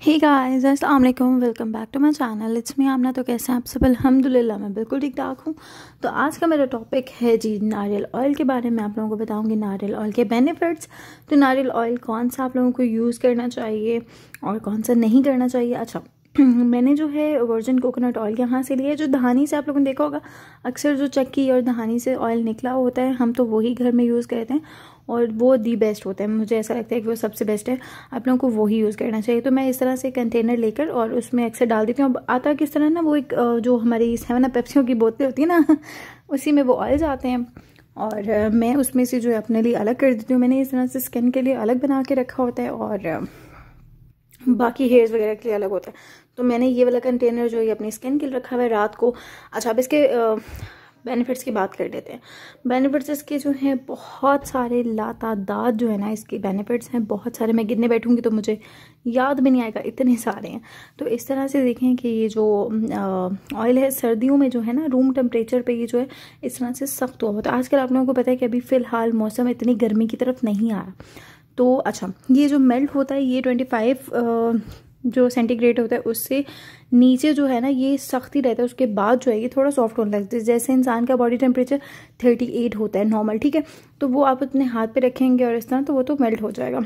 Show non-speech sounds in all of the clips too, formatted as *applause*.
हे guys अस्सलाम वालेकुम welcome back to my channel it's me Amna तो कैसे हैं आप सब? अल्हम्दुलिल्लाह मैं बिल्कुल ठीक ठाक हूँ। तो आज का मेरा टॉपिक है जी नारियल ऑयल के बारे में। आप लोगों को बताऊँगी नारियल ऑयल के बेनिफिट्स तो नारियल ऑयल कौन सा आप लोगों को यूज़ करना चाहिए और कौन सा नहीं करना चाहिए? अच्छा *clears throat* मैंने जो है वर्जिन कोकोनट ऑयल यहाँ से लिया है, जो धानी से आप लोगों ने देखा होगा, अक्सर जो चक्की और धानी से ऑयल निकला होता है, हम तो वही घर में यूज़ करते हैं और वो दी बेस्ट होता है। मुझे ऐसा लगता है कि वो सबसे बेस्ट है। आप लोगों को वही यूज़ करना चाहिए। तो मैं इस तरह से कंटेनर लेकर और उसमें अक्सर डाल देती हूँ। अब आता किस तरह ना, वो एक जो हमारी सेवन पेप्सियों की बोतलें होती है ना, *laughs* उसी में वो ऑयल जाते हैं। और मैं उसमें से जो है अपने लिए अलग कर देती हूँ। मैंने इस तरह से स्किन के लिए अलग बना के रखा होता है और बाकी हेयर्स वगैरह के लिए अलग होता है। तो मैंने ये वाला कंटेनर जो है अपनी स्किन के लिए रखा हुआ है रात को अच्छा अब इसके बेनिफिट्स की बात कर लेते हैं। बेनिफिट्स इसके जो हैं, बहुत सारे लातादाद जो है ना, इसके बेनिफिट्स हैं, बहुत सारे। मैं गिनने बैठूँगी तो मुझे याद भी नहीं आएगा, इतने सारे हैं। तो इस तरह से देखें कि ये जो ऑयल है, सर्दियों में जो है ना रूम टेम्परेचर पे ये जो है, इस तरह से सख्त हुआ होता है। आजकल आप लोगों को पता है कि अभी फ़िलहाल मौसम इतनी गर्मी की तरफ़ नहीं आ रहा तो अच्छा ये जो मेल्ट होता है, ये ट्वेंटी फाइव जो सेंटीग्रेड होता है, उससे नीचे जो है ना, ये सख्ती रहता है, उसके बाद जो है, ये थोड़ा सॉफ्ट होने लगता है। जैसे इंसान का बॉडी टेम्परेचर थर्टी एट होता है नॉर्मल ठीक है? तो वो आप अपने हाथ पे रखेंगे और इस तरह तो वो तो मेल्ट हो जाएगा।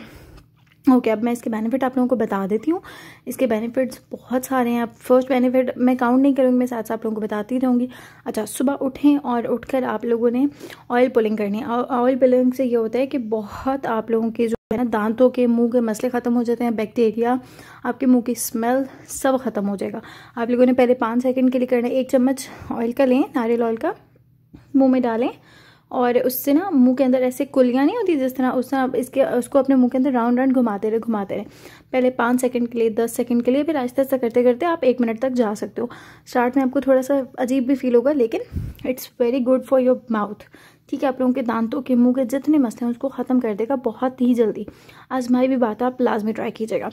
ओके okay, अब मैं इसके बेनिफिट आप लोगों को बता देती हूँ। इसके बेनिफिट्स बहुत सारे हैं। अब फ़र्स्ट बेनिफिट मैं काउंट नहीं करूँगी मैं साथ साथ आप लोगों को बताती रहूँगी। अच्छा सुबह उठें और उठकर आप लोगों ने ऑयल पुलिंग करनी है। ऑयल पुलिंग से ये होता है कि बहुत आप लोगों के जो है ना दांतों के मुँह के मसले ख़त्म हो जाते हैं बैक्टीरिया आपके मुँह की स्मेल सब ख़त्म हो जाएगा। आप लोगों ने पहले पाँच सेकंड के लिए करना है। एक चम्मच ऑयल का लें नारियल ऑयल का मुँह में डालें। और उससे ना मुँह के अंदर ऐसे कुलियाँ नहीं होती जिस तरह उस तरह इसके, उसको अपने मुँह के अंदर राउंड राउंड घुमाते रहे घुमाते रहे। पहले पाँच सेकंड के लिए, दस सेकंड के लिए, फिर आहिस्ता आहिस्ता करते करते आप एक मिनट तक जा सकते हो। स्टार्ट में आपको थोड़ा सा अजीब भी फील होगा, लेकिन it's very good for your mouth ठीक है, आप लोगों के दांतों के, मुँह के जितने मस्त हैं, उसको ख़त्म कर देगा बहुत ही जल्दी। आजमाई भी बात आप लाजमी ट्राई कीजिएगा।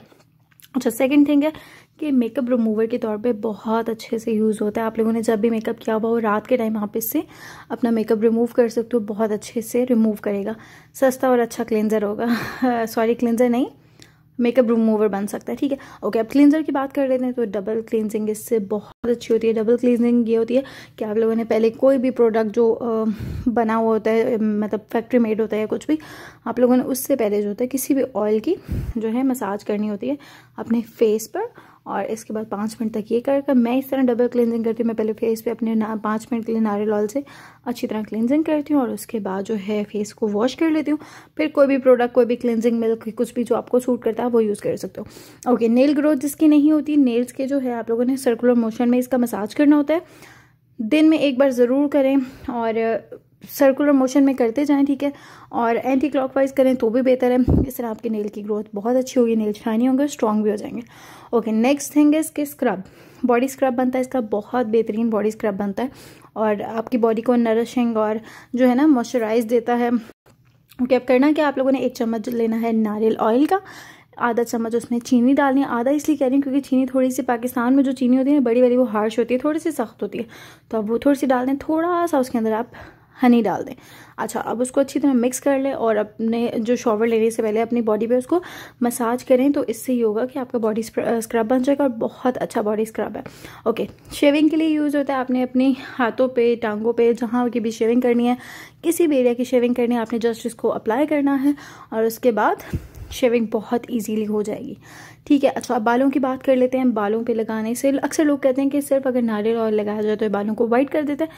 अच्छा सेकेंड थिंग है कि मेकअप रिमूवर के तौर पे बहुत अच्छे से यूज़ होता है। आप लोगों ने जब भी मेकअप किया हुआ हो, रात के टाइम आप इससे अपना मेकअप रिमूव कर सकते हो। बहुत अच्छे से रिमूव करेगा। सस्ता और अच्छा क्लेंजर होगा। *laughs* सॉरी क्लेंजर नहीं मेकअप रिमूवर बन सकता है। ठीक है ओके अब क्लींजर की बात कर लेते हैं तो डबल क्लींजिंग इससे बहुत अच्छी होती है। डबल क्लींजिंग ये होती है कि आप लोगों ने पहले कोई भी प्रोडक्ट जो बना हुआ होता है मतलब फैक्ट्री मेड होता है कुछ भी, आप लोगों ने उससे पहले जो होता है, किसी भी ऑयल की जो है मसाज करनी होती है अपने फेस पर और इसके बाद पाँच मिनट तक ये कर कर मैं इस तरह डबल क्लिनजिंग करती हूँ। मैं पहले फेस पे अपने ना, पाँच मिनट के लिए नारियल ऑयल से अच्छी तरह क्लिनजिंग करती हूँ और उसके बाद जो है फेस को वॉश कर लेती हूँ। फिर कोई भी प्रोडक्ट कोई भी क्लिनजिंग मिल्क कुछ भी जो आपको सूट करता है वो यूज़ कर सकते हो। ओके नेल ग्रोथ जिसकी नहीं होती। नेल्स के जो है आप लोगों ने सर्कुलर मोशन में इसका मसाज करना होता है। दिन में एक बार ज़रूर करें और सर्कुलर मोशन में करते जाएँ, ठीक है? और एंटी क्लॉकवाइज करें तो भी बेहतर है। इस तरह आपके नेल की ग्रोथ बहुत अच्छी होगी नेल शाइनी होंगे स्ट्रॉन्ग भी हो जाएँगे। ओके नेक्स्ट थिंग इज़ कि स्क्रब बॉडी स्क्रब बनता है, इसका बहुत बेहतरीन बॉडी स्क्रब बनता है। और आपकी बॉडी को नरिशिंग और जो है ना मॉइस्चराइज देता है। ओके अब करना क्या? आप लोगों ने एक चम्मच लेना है नारियल ऑयल का। आधा चम्मच उसमें चीनी डालनी है। आधा इसलिए कह रही हूँ क्योंकि चीनी थोड़ी सी पाकिस्तान में जो चीनी होती है बड़ी बड़ी वो हार्श होती है, थोड़ी सी सख्त होती है। तो अब वो थोड़ी सी डाल दें थोड़ा सा उसके अंदर आप हनी डाल दें। अच्छा अब उसको अच्छी तरह मिक्स कर लें और अपने जो शॉवर लेने से पहले अपनी बॉडी पे उसको मसाज करें तो इससे ये होगा कि आपका बॉडी स्क्रब बन जाएगा और बहुत अच्छा बॉडी स्क्रब है। ओके शेविंग के लिए यूज़ होता है आपने अपने हाथों पे, टांगों पे, जहाँ की भी शेविंग करनी है, किसी भी एरिया की शेविंग करनी है, आपने जस्ट इसको अप्लाई करना है और उसके बाद शेविंग बहुत इजीली हो जाएगी। ठीक है अच्छा बालों की बात कर लेते हैं। बालों पे लगाने से अक्सर लोग कहते हैं कि सिर्फ़ अगर नारियल ऑयल लगाया जाए तो बालों को वाइट कर देते हैं।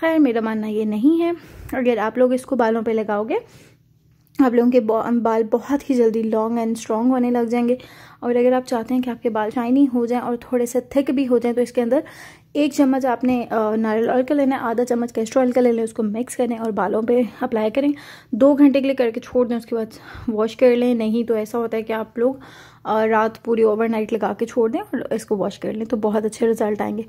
खैर, मेरा मानना ये नहीं है। अगर आप लोग इसको बालों पे लगाओगे, आप लोगों के बाल बहुत ही जल्दी लॉन्ग एंड स्ट्रॉन्ग होने लग जाएँगे। और अगर आप चाहते हैं कि आपके बाल शाइनी हो जाएँ और थोड़े से थिक भी हो जाएँ तो इसके अंदर एक चम्मच आपने नारियल ऑयल का लेना है, आधा चम्मच कैस्टर ऑयल का ले लें, उसको मिक्स करें और बालों पे अप्लाई करें। दो घंटे के लिए करके छोड़ दें, उसके बाद वॉश कर लें। नहीं तो ऐसा होता है कि आप लोग रात पूरी ओवरनाइट लगा के छोड़ दें और इसको वॉश कर लें तो बहुत अच्छे रिज़ल्ट आएँगे।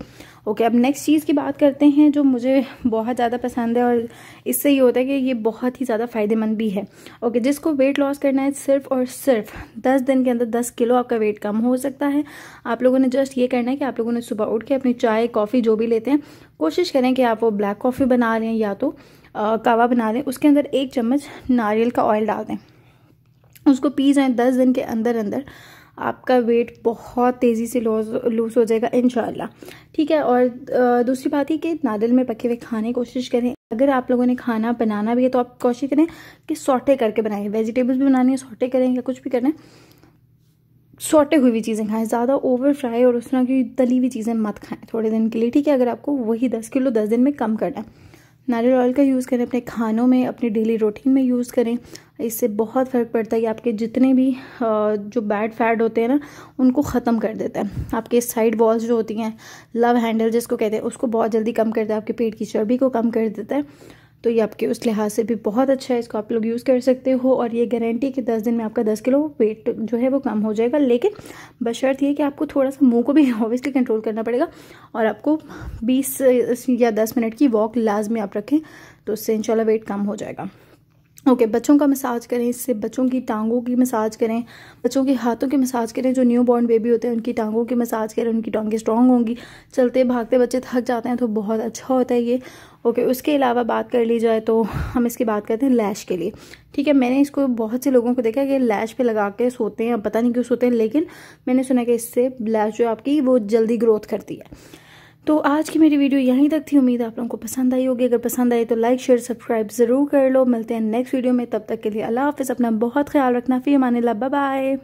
ओके अब नेक्स्ट चीज़ की बात करते हैं जो मुझे बहुत ज़्यादा पसंद है और इससे ये होता है कि ये बहुत ही ज़्यादा फ़ायदेमंद भी है। ओके जिसको वेट लॉस करना है सिर्फ़ और सिर्फ़ दस दिन के अंदर दस किलो आपका वेट कम हो सकता है। आप लोगों ने जस्ट ये करना है कि आप लोगों ने सुबह उठ के अपनी चाय कॉफ़ी जो भी लेते हैं, कोशिश करें कि आप वो ब्लैक कॉफ़ी बना रहे हैं या तो कावा बना दें उसके अंदर एक चम्मच नारियल का ऑयल डाल दें। उसको पी जाएँ दस दिन के अंदर अंदर, आपका वेट बहुत तेज़ी से लॉस लूज़ हो जाएगा इन ठीक है, और दूसरी बात ही कि नारियल में पके हुए खाने की कोशिश करें। अगर आप लोगों ने खाना बनाना भी है तो आप कोशिश करें कि सोटे करके बनाएँ। वेजिटेबल्स भी बनानी है, सोटे करें या कुछ भी करें सोटे हुई हुई चीज़ें खाएँ। ज़्यादा ओवर फ्राई और उस तरह की तली हुई चीज़ें मत खाएँ थोड़े दिन के लिए, ठीक है? अगर आपको वही दस किलो दस दिन में कम करना है। नारियल ऑयल का यूज़ करें, अपने खानों में, अपने डेली रूटीन में यूज़ करें। इससे बहुत फ़र्क पड़ता है कि आपके जितने भी जो बैड फैट होते हैं ना, उनको ख़त्म कर देता है। आपके साइड वॉल्स जो होती हैं लव हैंडल जिसको कहते हैं, उसको बहुत जल्दी कम करता है। आपके पेट की चर्बी को कम कर देता है। तो ये आपके उस लिहाज से भी बहुत अच्छा है, इसको आप लोग यूज़ कर सकते हो और ये गारंटी कि दस दिन में आपका दस किलो वेट जो है वो कम हो जाएगा। लेकिन बशर्त ये कि आपको थोड़ा सा मुँह को भी *laughs* ऑब्वियसली कंट्रोल करना पड़ेगा और आपको बीस या दस मिनट की वॉक लाजमी आप रखें तो उससे इंशाल्लाह वेट कम हो जाएगा। ओके okay, बच्चों का मसाज करें इससे बच्चों की टांगों की मसाज करें बच्चों के हाथों की मसाज करें जो न्यू बॉर्न बेबी होते हैं उनकी टांगों की मसाज करें उनकी टांगें स्ट्रॉन्ग होंगी चलते भागते बच्चे थक जाते हैं तो बहुत अच्छा होता है ये। ओके okay, उसके अलावा बात कर ली जाए तो हम इसकी बात करते हैं लैश के लिए। ठीक है मैंने इसको बहुत से लोगों को देखा कि लैश पे लगा के सोते हैं पता नहीं क्यों सोते हैं लेकिन मैंने सुना कि इससे लैश जो आपकी वो जल्दी ग्रोथ करती है। तो आज की मेरी वीडियो यहीं तक थी। उम्मीद आप लोगों को पसंद आई होगी। अगर पसंद आई तो लाइक शेयर सब्सक्राइब ज़रूर कर लो। मिलते हैं नेक्स्ट वीडियो में। तब तक के लिए अल्लाह हाफिज़। अपना बहुत ख्याल रखना। फिर मान ला। बाय